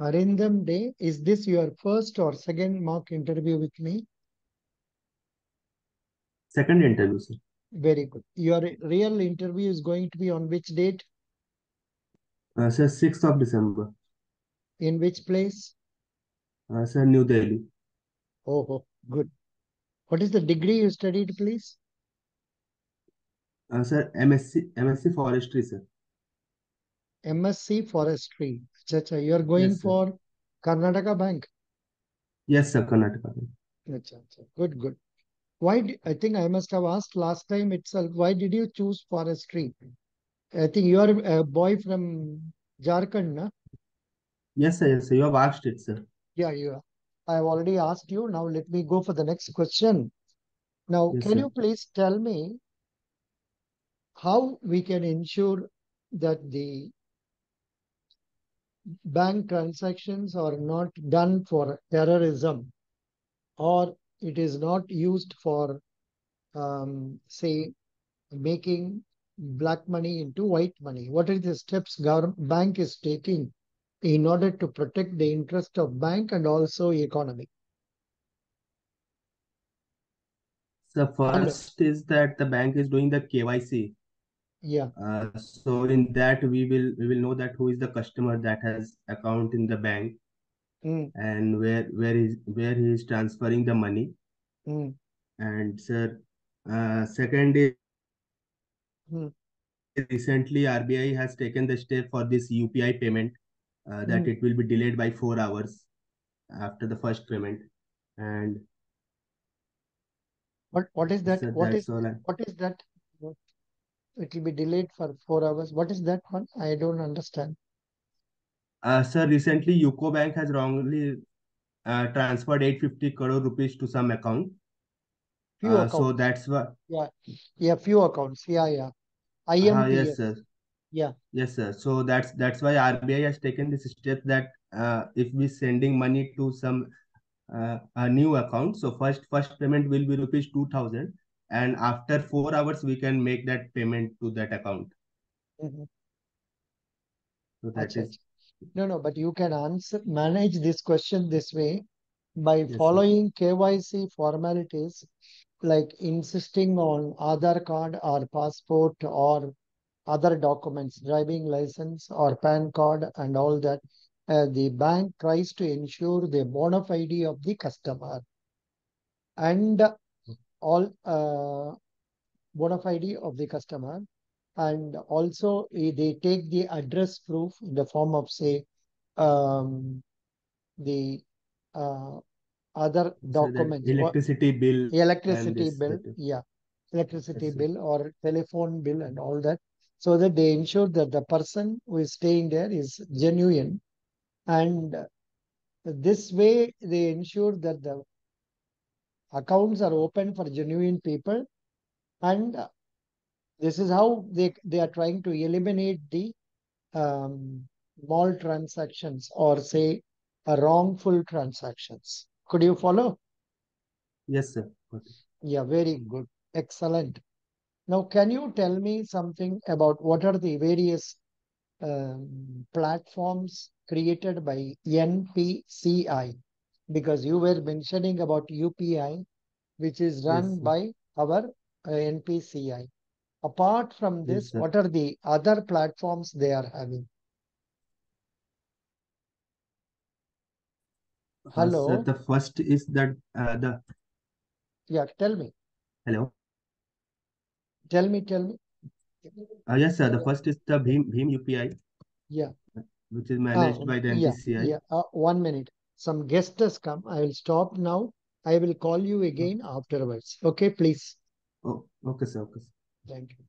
Arindam Day, is this your first or second mock interview with me? Second interview, sir. Very good. Your real interview is going to be on which date? Uh, sir, 6th of December. In which place? Uh, sir, New Delhi. Oh, oh, good. What is the degree you studied, please? Uh, sir, MSc, MSc Forestry, sir. MSc Forestry. Acha, acha. You are going Yes, for Karnataka Bank. Yes, sir, Karnataka. Acha, acha. Good, good. Why? I think I must have asked last time itself. Why did you choose forestry? I think you are a boy from Jharkhand, na? Yes, sir, yes, sir. You have asked it, sir. Yeah, you are. I have already asked you. Now let me go for the next question. Now, Yes, can sir. you please tell me how we can ensure that the bank transactions are not done for terrorism or it is not used for, um, say, making black money into white money? What are the steps government bank is taking in order to protect the interest of bank and also economy? Hello. first is that the bank is doing the KYC. Yeah. Uh, so in that we will we will know that who is the customer that has account in the bank Mm, and where where is where he is transferring the money. mm, And sir, uh, second is mm, recently RBI has taken the step for this UPI payment uh, that mm. it will be delayed by four hours after the first payment. And What what is that? sir, what is what is that? It will be delayed for four hours. What is that one? I don't understand. uh, sir, recently UCO Bank has wrongly uh, transferred 850 crore rupees to some account. Few Uh, so that's what. Yeah, yeah, few accounts. Yeah, yeah. Uh, yes, sir. Yeah. Yes, sir. So that's that's why RBI has taken this step that uh, if we sending money to some uh, a new account, so first first payment will be rupees two thousand, and after four hours we can make that payment to that account. mhm. So that Acha, is. No, no, but you can answer, manage this question this way by yes, sir. following KYC formalities, like insisting on other card or passport or Aadhaar documents, driving license or PAN card and all that. Uh, the bank tries to ensure the bona fide of the customer and all uh, bona fide of the customer. And also eh, they take the address proof in the form of say um, the uh, other So documents, or electricity bill electricity bill, that, yeah, electricity bill or telephone bill and all that, so that they ensure that the person who is staying there is genuine. And this way, they ensure that the accounts are open for genuine people. And uh, this is how they, they are trying to eliminate the um, mall transactions or say wrongful transactions. Could you follow? Yes, sir. It. Yeah, very good. Excellent. Now, can you tell me something about what are the various um, platforms created by NPCI? Because you were mentioning about UPI, which is run sir. by our uh, NPCI. Apart from this, sir. what are the other platforms they are having? Uh, sir, Hello? the first is that uh, the Yeah, tell me. hello. Tell me, tell me. Uh, yes, sir. The first is the Bhim Bhim UPI, Yeah. which is managed by the yeah, NPCI. yeah. Uh, one minute. Some guest has come. I will stop now. I will call you Oh, again afterwards. Okay, please. oh, okay, sir. Okay, sir. Thank you.